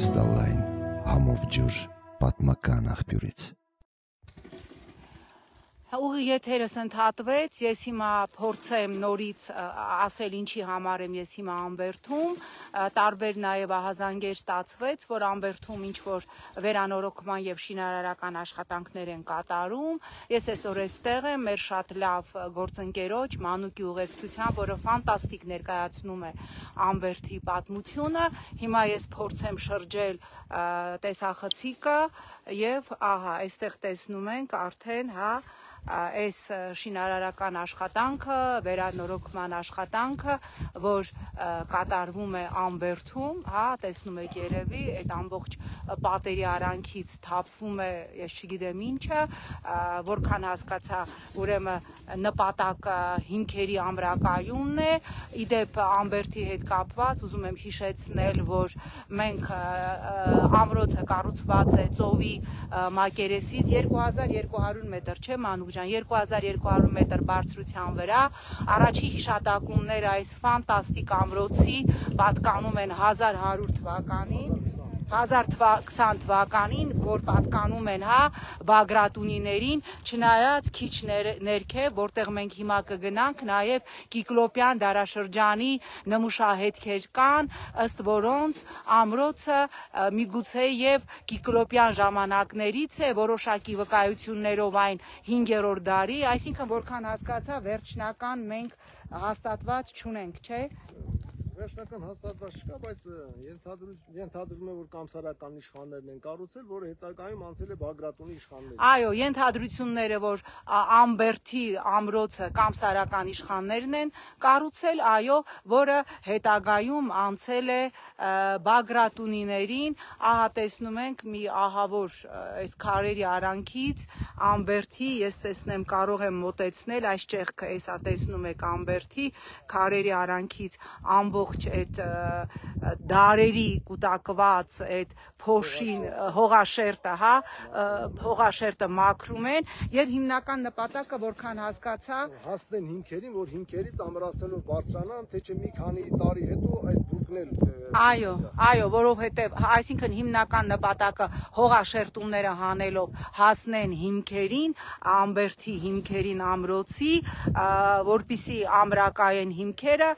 կրիստալային համով ջուր պատմական աղբյուրից Ուղի եթերս ընդհատվեց, ես հիմա փորձեմ նորից ասել ինչի համար եմ ես հիմա Ամբերթում, տարբեր նաև ահազանգեր ստացվեց, որ Ամբերթում ինչ որ վերանորոգման եւ շինարարական աշխատանքներ են կատարում։ Ես այսօր էստեղ եմ մեր շատ լավ գործընկերոջ Մանուկի ուղեկցությամբ, որը ֆանտաստիկ ներկայացնում է Ամբերթի պատմությունը։ Հիմա ես փորձեմ շրջել տեսախցիկը եւ ահա, այստեղ տեսնում ենք արդեն, հա, այս շինարարական աշխատանքը, վերանորոգման աշխատանքը, որ կատարվում է Ամբերթում, հա, տեսնում եք երևի, այդ ամբողջ պատերի արանքից թափվում է, ես չգիտեմ ինչը, որքան հասկացա, ուրեմն նպատակը հիմքերի ամրակայունն է, իդեպ Ամբերթի հետ կապված, ուզում եմ հիշեցնել, որ մենք ամրոցը կառուցված է ծովի մակերեսից 2200 մետր, չէ՞ մանուկ ջան, 2200 մետր բարձրության վրա։ Առաջի հիշատակումները այս ֆանտաստիկ ամրոցի պատկանում են 1100 թվականին 1020 թվականին, որ պատկանում են, հա, Բագրատունիներին, չնայած քիչ ներքև, որտեղ մենք հիմա կգնանք, նաև Կիկլոպյան դարաշրջանի նմուշահետքեր կան, ըստ որոնց ամրոցը միգուցե եւ Կիկլոպյան ժամանակներից է, որոշակի վկայություններով այն 5-րդ դարի, այսինքն որքան հասկացա, վերջնական մենք հաստատված չունենք, չէ՞ վերջնական հաստատված չկա, բայց ենթադրում է, որ կամսարական իշխաններն են կառուցել, որը հետագայում անցել է Բագրատունի իշխաններին։ Այո, ենթադրությունները, որ Ամբերթի ամրոցը կամսարական իշխաններն են կառուցել, այո, որը հետագայում անցել է Բագրատունիներին, ահա տեսնում ենք մի ահավոր այս քարերի արանքից Ամբերթի, ես տեսնեմ կարող եմ մոտեցնել այս ճեղքը, հեսա տեսնում եք Ամբերթի քարերի արանքից ամբողջ այդ դարերի կուտակված այդ փոշին հողաշերտը, հա, հողաշերտը մաքրում են եւ հիմնական նպատակը որքան հասկացա հասնեն հիմքերին, որ հիմքերից ամրացնելով բարձրանան, թե չէ մի քանի տարի հետո այդ բուրգն էլ Այո, այո, որովհետեւ այսինքն հիմնական նպատակը հողաշերտումները հանելով հասնեն հիմքերին, Ամբերթի հիմքերին ամրոցի, որpիսի ամրակայեն հիմքերը,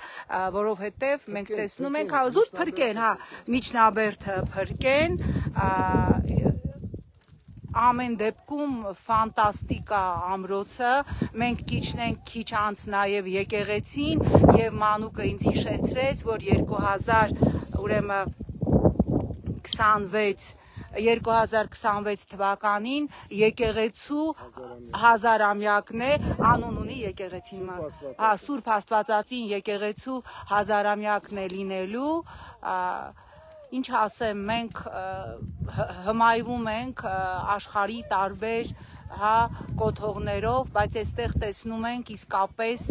որովհետեւ մենք տեսնում ենք, հա, զուտ փրկեն, հա, միջնաբերդը փրկեն, ամեն դեպքում ֆանտաստիկ է ամրոցը մենք քիչնենք քիչ անց նաև եկեղեցին եւ մանուկը ինձ հիշեցրեց որ 2000 ուրեմն 26 2026 թվականին եկեղեցու հազարամյակն է անուն ունի եկեղեցին հա Սուրբ Աստվածածին եկեղեցու հազարամյակն է լինելու ինչ ասեմ մենք հմայվում ենք աշխարի տարբեր հա կոթողներով, բայց այստեղ տեսնում ենք իսկապես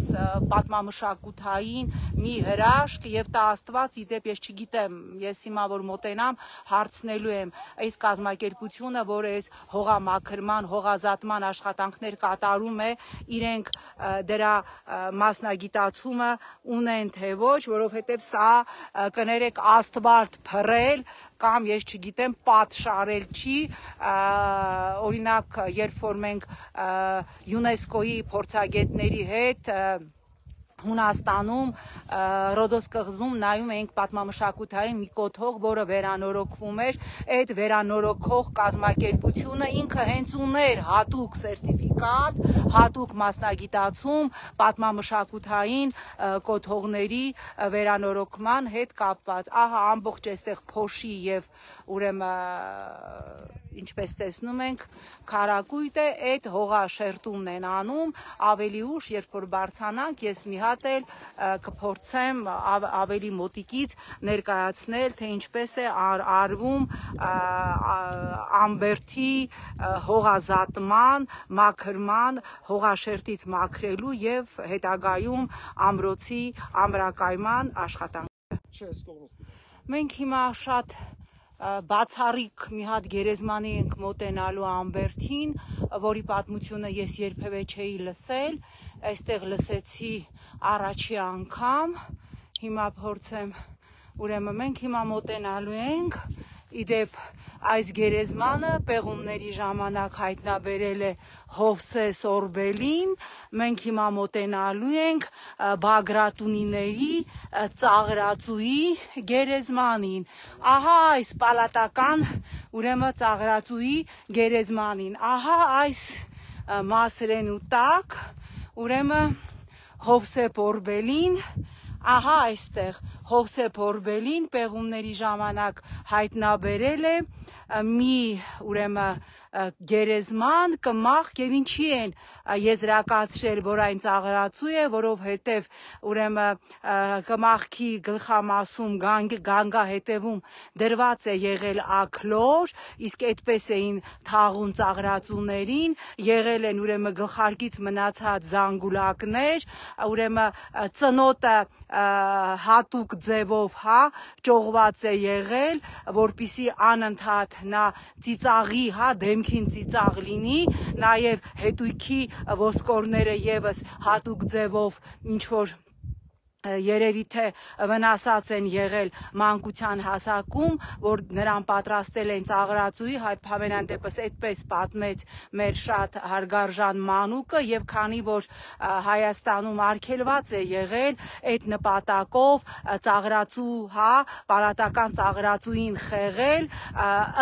պատմամշակութային մի հրաշք եւ տա Աստված իդեպ ես չգիտեմ, ես հիմա որ մոտենամ հարցնելու եմ այս կազմակերպությունը, որը այս հողամաքրման, հողազատման աշխատանքներ կատարում է, իրենք դրա մասնագիտացումը ունեն թե ոչ, որովհետեւ սա կներեք Աստված փռել կամ ես չգիտեմ պատշարել չի օրինակ երբ որ մենք ՅՈՒՆԵՍԿՕ-ի փորձագետների հետ Հունաստանում Ռոդոս կղզում նայում էինք պատմամշակութային մի կոթող, որը վերանորոգվում էր, այդ վերանորոգող կազմակերպությունը ինքը հենց ուներ հատուկ սերտիֆիկատ, հատուկ մասնագիտացում պատմամշակութային կոթողների վերանորոգման հետ կապված։ Ահա ամբողջ այստեղ փոշի եւ ուրեմն ինչպես տեսնում ենք, քարակույտ է, այդ հողաշերտումն են անում, ավելի ուշ, երբ որ բարձանանք, ես մի հատ էլ կփորձեմ ավելի մոտիկից ներկայացնել, թե ինչպես է ար, արվում ամբերթի հողազատման, մաքրման, հողաշերտից մաքրելու եւ հետագայում ամրոցի ամրակայման աշխատանքը։ Չէ, այս կողմից։ Մենք հիմա շատ բացառիկ մի հատ գերեզմանի ենք մոտենալու Ամբերթին, որի պատմությունը ես երբևէ չէի լսել, այստեղ լսեցի առաջի անգամ։ Հիմա փորձեմ, ուրեմն մենք հիմա մոտենալու ենք իդեպ այս գերեզմանը պեղումների ժամանակ հայտնաբերել է Հովսես Օրբելին մենք հիմա մոտենալու ենք Բագրատունիների ծաղրածուի գերեզմանին ահա այս պալատական ուրեմն ծաղրածուի գերեզմանին ահա այս մասրեն ու տակ ուրեմն Հովսեփ Օրբելին ահա այստեղ Հովսեփ Օրբելին պեղումների ժամանակ հայտնաբերել է մի ուրեմն գերեզման կմախ եւ ինչի են եզրակացրել որ այն ծաղրացու է որովհետեւ ուրեմն կմախքի գլխամասում գանգ գանգա հետևում դրված է եղել ակլոր իսկ այդպես էին թաղուն ծաղրացուներին եղել են ուրեմն գլխարկից մնացած զանգուլակներ ուրեմն ծնոտը հատուկ ձևով, հա, ճողված է եղել, որpիսի անընդհատ նա ծիծաղի, հա, դեմքին ծիծաղ լինի, նաև հետույքի ոսկորները եւս հատուկ ձևով ինչ որ երևի թե վնասած են եղել մանկության հասակում, որ նրան պատրաստել են ծաղրացուի, հայ հավենան դեպս այդպես պատմեց մեր շատ հարգարժան մանուկը եւ քանի որ Հայաստանում արգելված է եղել այդ նպատակով ծաղրացու, հա, պարատական ծաղրացուին խեղել,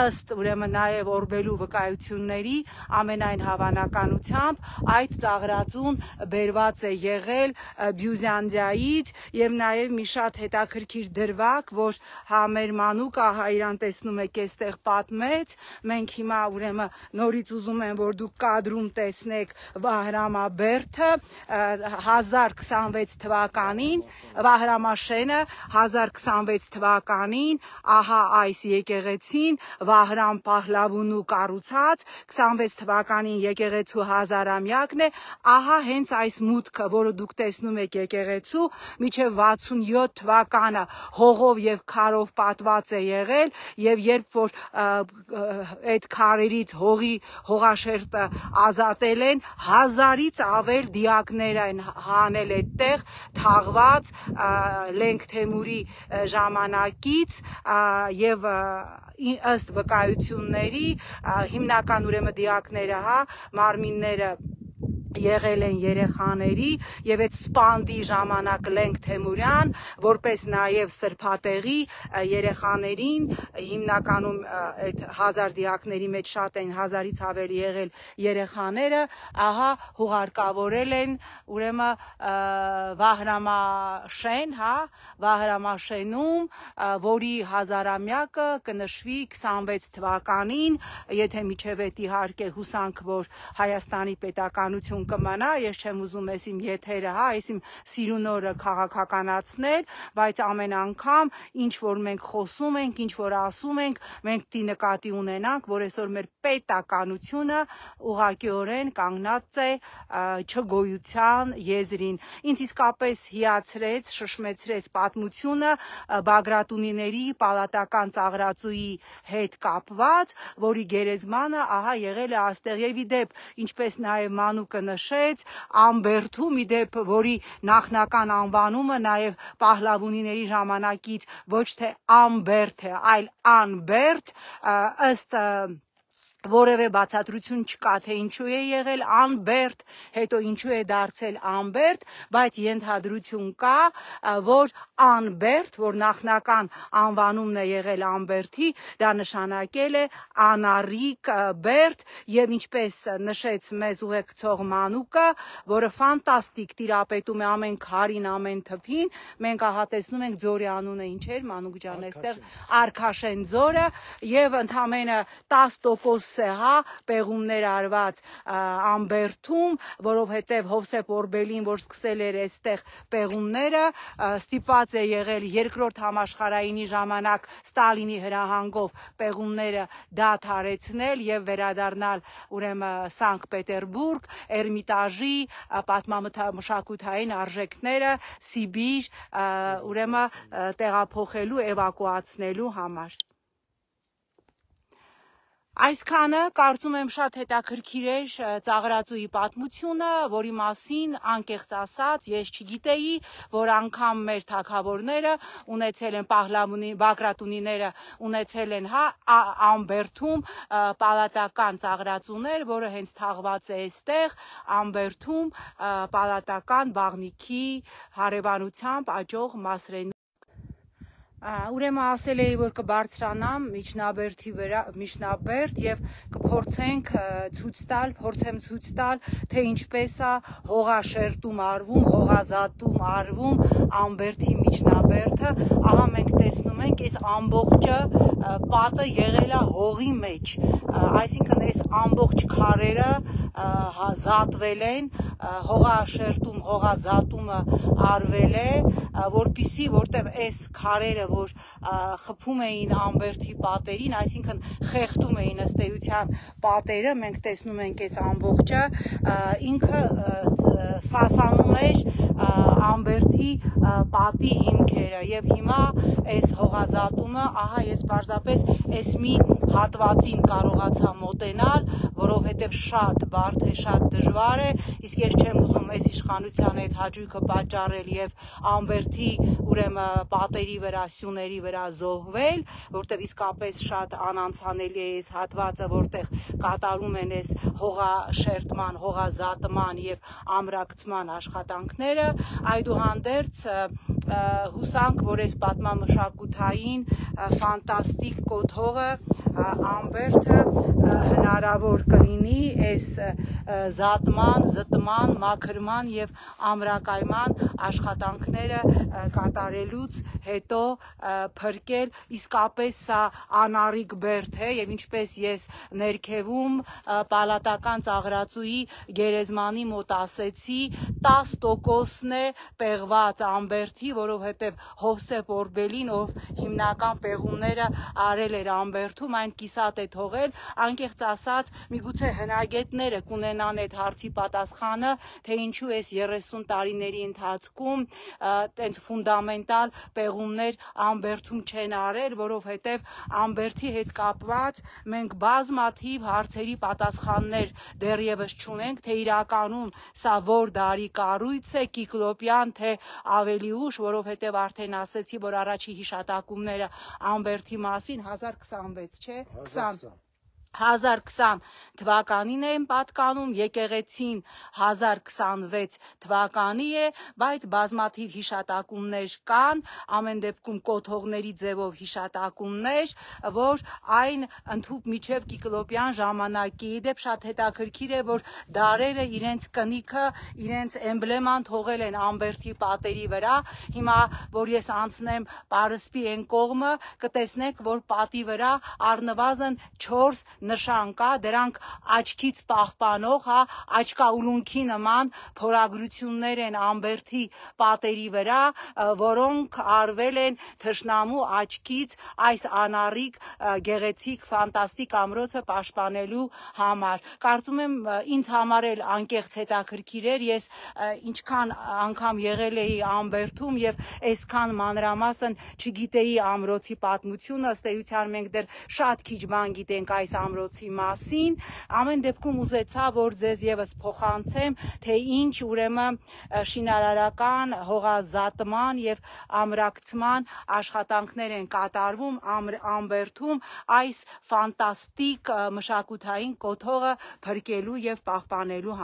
ըստ ուրեմն նաեւ օրբելու վկայությունների ամենայն հավանականությամբ այդ ծաղրացուն բերված է եղել Բյուզանդիայից եւ նաեւ մի շատ հետաքրքիր դրվակ, որ հա մեր մանուկը հա իրան տեսնում եք այստեղ պատմեց, մենք հիմա ուրեմն նորից ուզում եմ որ դուք կադրում տեսնեք Վահրամաբերդը 1026 թվականին, Վահրամաշենը 1026 թվականին, ահա այս եկեղեցին Վահրամ Պահլավունու կառուցած 26 թվականին եկեղեցու հազարամյակն է, ահա հենց այս մուտքը, որը դուք տեսնում եք եկեղեցու, միջև 67 թվականը հողով եւ քարով պատված է եղել եւ երբ որ այդ քարերից հողի հողաշերտը ազատել են հազարից ավել դիակներ են հանել այդտեղ թաղված Լենք Թեմուրի ժամանակից եւ ըստ վկայությունների հիմնական ուրեմն դիակները, հա, մարմինները եղել են երեխաների եւ այդ սպանդի ժամանակ Լենք Թեմուրյան որպես նաեւ սրբատեղի երեխաներին հիմնականում այդ հազար դիակների մեջ շատ են հազարից ավելի եղել երեխաները ահա հուղարկավորել են ուրեմն Վահրամաշեն հա Վահրամաշենում որի հազարամյակը կնշվի 26 թվականին եթե միջև այդ իհարկե հուսանք որ Հայաստանի պետականություն ընկերություն կմնա, ես չեմ ուզում ես իմ եթերը, հա, ես իմ սիրունորը քաղաքականացնել, բայց ամեն անգամ ինչ որ մենք խոսում ենք, ինչ որ ասում ենք, մենք դի նկատի ունենանք, որ այսօր մեր պետականությունը ուղղակիորեն կանգնած է չգոյության եզրին։ Ինձ իսկապես հիացրեց, շշմեցրեց պատմությունը Բագրատունիների պալատական ծաղրացուի հետ կապված, որի գերեզմանը ահա եղել է աստեղ եւ իդեպ, ինչպես նաեւ Մանուկը նշեց, Ամբերթում իդեպ, որի նախնական անվանումը նաև Պահլավունիների ժամանակից ոչ թե Ամբերթ է, այլ Անբերթ ըստ որևէ բացատրություն չկա թե ինչու է եղել անբերտ, հետո ինչու է դարձել անբերտ, բայց ենթադրություն կա, որ անբերտ, որ նախնական անվանումն է եղել անբերտի, դա նշանակել է անարիկ բերտ եւ ինչպես նշեց մեզ ուղեկցող Մանուկը, որը ֆանտաստիկ տիրապետում է ամեն քարին, ամեն թփին, մենք ահա տեսնում ենք ձորի անունը ինչ էր Մանուկ ջան, այստեղ Արքաշեն ձորը եւ ընդամենը 10% է, հա, պեղումներ արված Ամբերթում, որովհետև Հովսեփ Օրբելին, որ սկսել էր այստեղ պեղումները, ստիպած է եղել երկրորդ համաշխարհայինի ժամանակ Ստալինի հրահանգով պեղումները դադարեցնել եւ վերադառնալ ուրեմն Սանկտ Պետերբուրգ, Էրմիտաժի պատմամշակութային արժեքները Սիբիր ուրեմն տեղափոխելու, էվակուացնելու համար։ Այսքանը կարծում եմ շատ հետաքրքիր էր ծաղրածուի պատմությունը, որի մասին անկեղծ ասած ես չգիտեի, որ անգամ մեր թակավորները ունեցել են Պահլավունի Բագրատունիները ունեցել են հա Ամբերթում պալատական ծաղրածուներ, որը հենց թաղված է այստեղ Ամբերթում պալատական բաղնիքի հարևանությամբ աճող մասրեն Ուրեմն ասել էի, որ կբարձրանամ միջնաբերդի վրա, միջնաբերդ եւ կփորձենք ցույց տալ, փորձեմ ցույց տալ, թե ինչպես է հողաշերտում արվում, հողազատում արվում ամբերդի միջնաբերդը։ Ահա մենք տեսնում ենք այս ամբողջը պատը եղել է հողի մեջ, այսինքն այս ամբողջ քարերը զատվել են, հողաշերտում, հողազատումը արվել է, որpիսի որտեվ այս քարերը, որ խփում էին ամբերդի պատերին, այսինքն խեղդում էին ըստ էության պատերը, մենք տեսնում ենք այս ամբողջը, ինքը սասանում էր ամբերդի պատի հիմքերը եւ հիմա այս հողազատումը, ահա ես պարզապես այս մի հատվածին կարողացա մոտենալ, որովհետև շատ բարդ է, շատ դժվար է, իսկ ես չեմ ուզում այս իշխանության այդ հաճույքը պատճառել եւ ամբերթի ուրեմն պատերի վրա, սյուների վրա զոհվել, որտեվ իսկապես շատ անանցանելի է այս հատվածը, որտեղ կատարում են այս հողաշերտման, հողազատման եւ ամրակցման աշխատանքները, այդուհանդերձ հուսանք, որ այս պատմամշակութային ֆանտաստիկ կոթողը Ամբերթը հնարավոր կլինի այս զատման, զտման, մաքրման եւ ամրակայման աշխատանքները կատարելուց հետո փրկել իսկապես սա անարիք բերդ է եւ ինչպես ես ներքևում պալատական ծաղրածուի գերեզմանի մոտ ասեցի 10%-ն է պեղված ամբերթի, որովհետեւ Հովսեփ Օրբելին, ով հիմնական պեղումները արել էր ամբերթում, այն կիսատ է թողել, անկեղծ ասած, միգուցե հնագետները կունենան այդ հարցի պատասխանը, թե ինչու էս 30 տարիների ընթացքում տենց ֆունդամենտալ պեղումներ Ամբերթում չեն արել, որովհետև Ամբերթի հետ կապված մենք բազմաթիվ հարցերի պատասխաններ դեռևս չունենք, թե իրականում սա որ դարի կառույց է, Կիկլոպյան, թե ավելի ուշ, որովհետև արդեն ասեցի, որ առաջի հիշատակումները Ամբերթի մասին 1026 չէ, Razak 1020 թվականին են պատկանում, եկեղեցին 1026 թվականի է, բայց բազմաթիվ հիշատակումներ կան, ամեն դեպքում կոթողների ձևով հիշատակումներ, որ այն ընդհուպ միջև Կիկլոպյան ժամանակի դեպ շատ հետաքրքիր է, որ դարերը իրենց կնիքը, իրենց էմբլեման թողել են Ամբերթի պատերի վրա, հիմա որ ես անցնեմ Պարսպի այն կողմը, կտեսնեք, որ պատի վրա առնվազն 4 նշան կա, դրանք աչքից պահպանող, հա, աչկաուլունքի նման փորագրություններ են Ամբերթի պատերի վրա, որոնք արվել են թշնամու աչքից այս անառիկ գեղեցիկ ֆանտաստիկ ամրոցը պաշտպանելու համար։ Կարծում եմ ինձ համար էլ անկեղծ հետաքրքիր էր, ես ինչքան անգամ եղել էի Ամբերթում եւ այսքան մանրամասն չգիտեի ամրոցի պատմությունը, ըստ էության մենք դեռ շատ քիչ բան գիտենք այս ամրոցի մասին, ամեն դեպքում ուզեցա, որ ձեզ եւս փոխանցեմ, թե ինչ ուրեմն շինարարական հողազատման եւ ամրակցման աշխատանքներ են կատարվում Ամբերթում այս ֆանտաստիկ մշակութային կոթողը փրկելու եւ պահպանելու